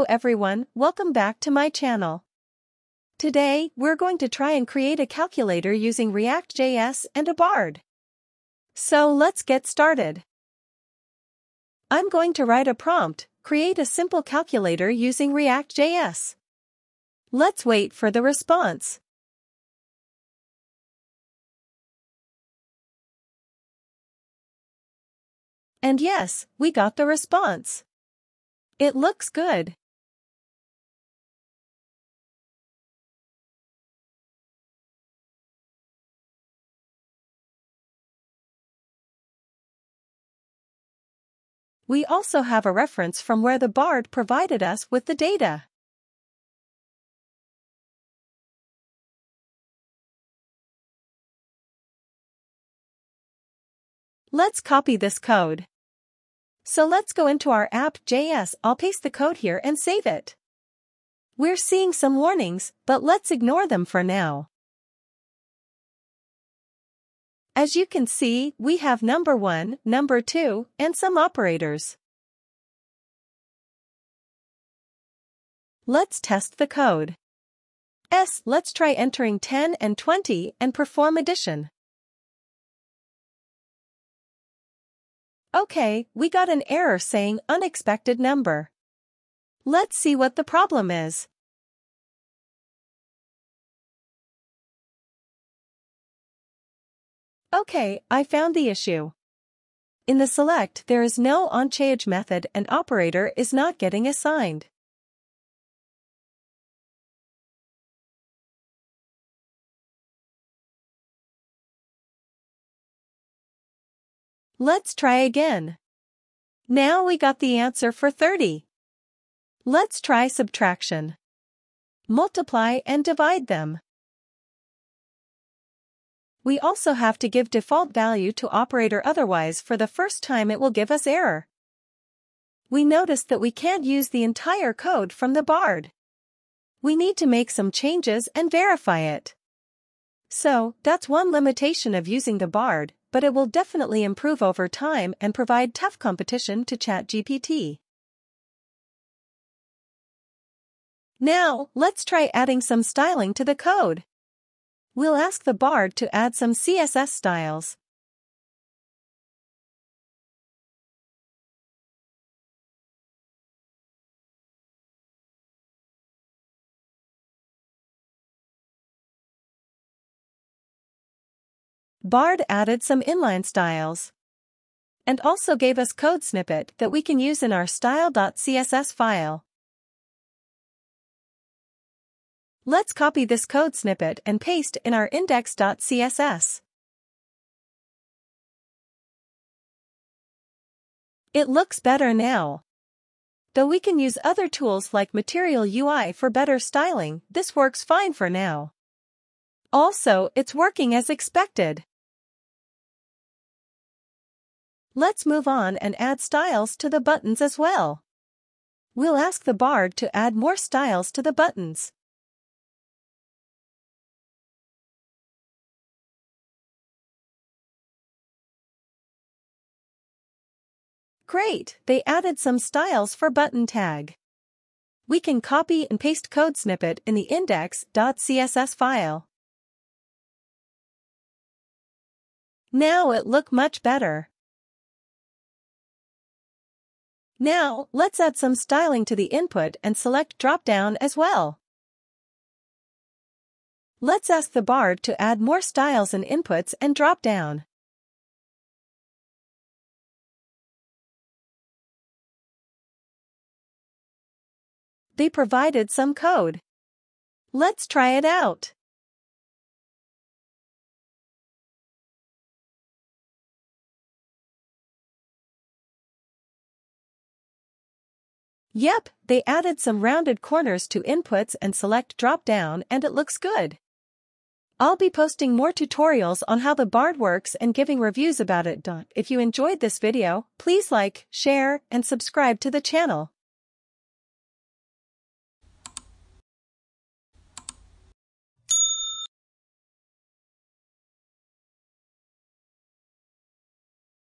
Hello everyone, welcome back to my channel. Today, we're going to try and create a calculator using React.js and a Bard. So let's get started. I'm going to write a prompt, create a simple calculator using React.js. Let's wait for the response. And yes, we got the response. It looks good. We also have a reference from where the BARD provided us with the data. Let's copy this code. So let's go into our app.js, I'll paste the code here and save it. We're seeing some warnings, but let's ignore them for now. As you can see, we have number 1, number 2, and some operators. Let's test the code. S. Let's try entering 10 and 20 and perform addition. Okay, we got an error saying unexpected number. Let's see what the problem is. Okay, I found the issue. In the select there is no onChange method and operator is not getting assigned. Let's try again. Now we got the answer for 30. Let's try subtraction. Multiply and divide them. We also have to give default value to operator otherwise for the first time it will give us error. We notice that we can't use the entire code from the BARD. We need to make some changes and verify it. So, that's one limitation of using the BARD, but it will definitely improve over time and provide tough competition to ChatGPT. Now, let's try adding some styling to the code. We'll ask the Bard to add some CSS styles. Bard added some inline styles. And also gave us code snippet that we can use in our style.css file. Let's copy this code snippet and paste in our index.css. It looks better now. Though we can use other tools like Material UI for better styling, this works fine for now. Also, it's working as expected. Let's move on and add styles to the buttons as well. We'll ask the Bard to add more styles to the buttons. Great, they added some styles for button tag. We can copy and paste code snippet in the index.css file. Now it look much better. Now, let's add some styling to the input and select drop-down as well. Let's ask the Bard to add more styles and inputs and drop-down. They provided some code. Let's try it out. Yep, they added some rounded corners to inputs and select drop-down and it looks good. I'll be posting more tutorials on how the BARD works and giving reviews about it. If you enjoyed this video, please like, share, and subscribe to the channel.